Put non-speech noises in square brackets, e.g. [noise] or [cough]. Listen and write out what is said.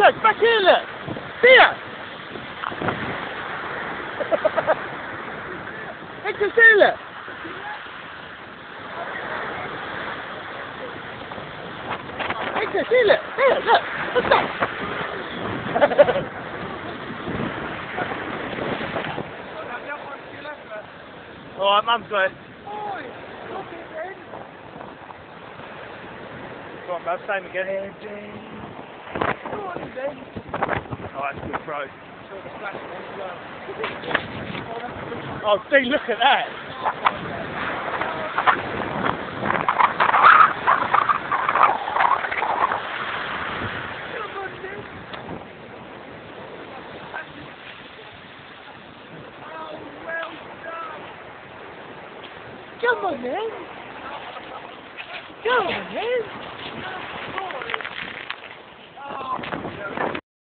Hector, back here, look. Here. [laughs] Hector, see, look. Hector, see, look. Here, look. What's that? [laughs] All right, mum's got it. Go on, Bub, same again. Oh, that's good throw. Oh, see, look at that. Come on, man. Come on, man.